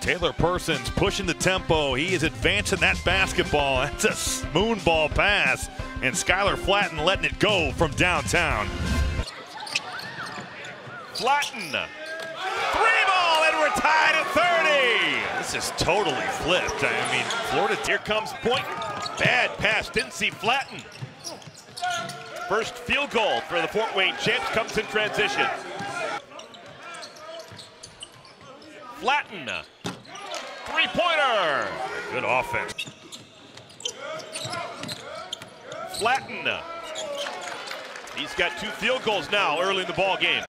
Taylor Persons pushing the tempo. He is advancing that basketball. That's a spoon ball pass. And Skyler Flatten letting it go from downtown. Flatten. Three ball, and we're tied at 30. This is totally flipped. I mean, Florida, here comes point. Bad pass, didn't see Flatten. First field goal for the Fort Wayne Champs comes in transition. Flatten. Three-pointer. Good offense. Flatten. He's got two field goals now early in the ball game.